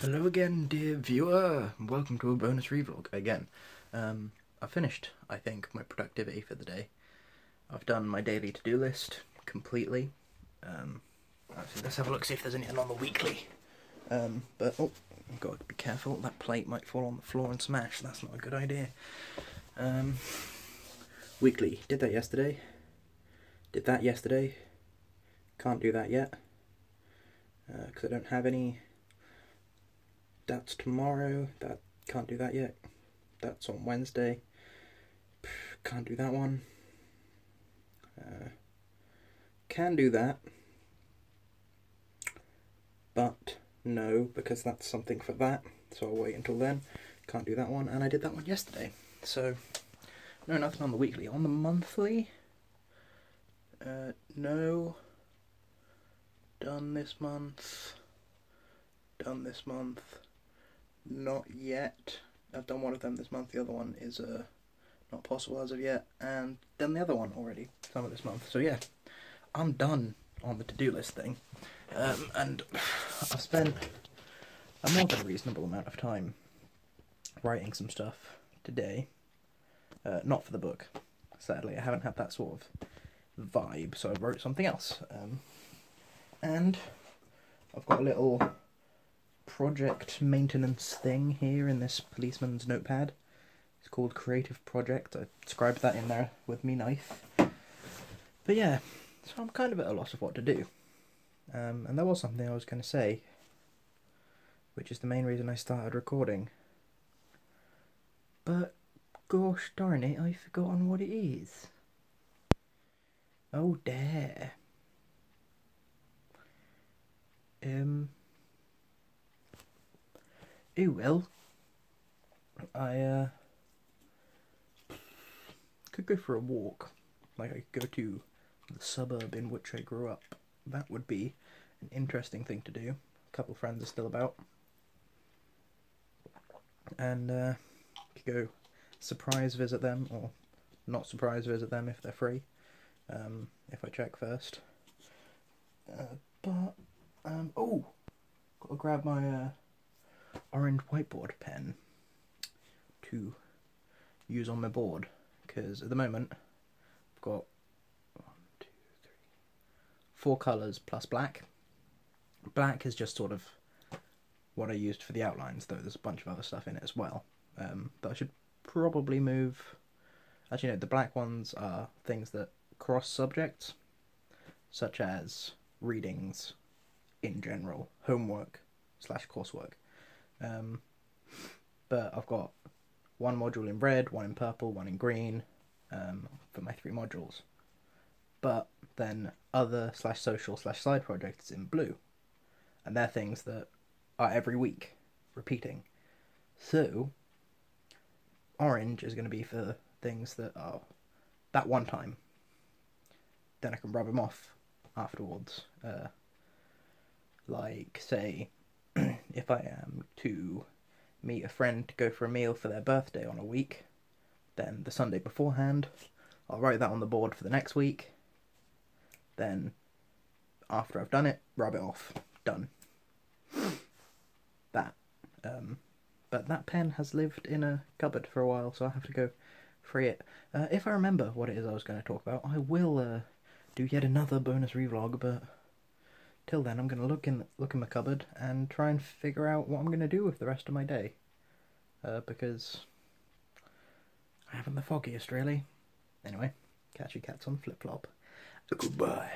Hello again, dear viewer. Welcome to a bonus ReeVlog again. Um, I finished, I think, my productivity for the day. I've done my daily to-do list completely. Um, actually, let's have a look, see if there's anything on the weekly. Um, but, oh, I've got to be careful. That plate might fall on the floor and smash. That's not a good idea. Um, weekly. Did that yesterday. Did that yesterday. Can't do that yet. Because uh, I don't have any that's tomorrow. That can't do that yet. That's on Wednesday. Can't do that one. Uh, can do that, but no, because that's something for that. So I'll wait until then. Can't do that one, and I did that one yesterday. So no, nothing on the weekly. On the monthly, uh, no. Done this month. Done this month. Not yet. I've done one of them this month. The other one is uh, not possible as of yet. And done the other one already, some of this month. So yeah, I'm done on the to-do list thing. Um, and I've spent a more than reasonable amount of time writing some stuff today. Uh, not for the book, sadly. I haven't had that sort of vibe, so I wrote something else. Um, and I've got a little project maintenance thing here in this policeman's notepad. It's called Creative Project. I scribed that in there with me knife. But yeah, so I'm kind of at a loss of what to do. Um, and there was something I was going to say, which is the main reason I started recording. But gosh darn it, I've forgotten what it is. Oh, dare. Um, Oh well. I uh, could go for a walk. Like I could go to the suburb in which I grew up. That would be an interesting thing to do. A couple of friends are still about. And uh, could go surprise visit them or not surprise visit them if they're free. Um, if I check first. Uh, but um, oh, gotta grab my uh, orange whiteboard pen to use on my board because at the moment I've got one, two, three, four colours plus black. Black is just sort of what I used for the outlines, though there's a bunch of other stuff in it as well. Um, that I should probably move. Actually, no, the black ones are things that cross subjects, such as readings in general, homework slash coursework. Um, but I've got one module in red, one in purple, one in green um, for my three modules. But then other slash social slash side projects in blue. And they're things that are every week repeating. So orange is going to be for things that are that one time. Then I can rub them off afterwards. Uh, like, say, if I am to meet a friend to go for a meal for their birthday on a week, then the Sunday beforehand, I'll write that on the board for the next week. Then, after I've done it, rub it off. Done. That. Um, but that pen has lived in a cupboard for a while, so I have to go free it. Uh, if I remember what it is I was going to talk about, I will uh, do yet another bonus ReeVlog, but till then, I'm going to look in look in my cupboard and try and figure out what I'm going to do with the rest of my day. Uh, because I haven't the foggiest, really. Anyway, catch you cats on flip flop. Goodbye.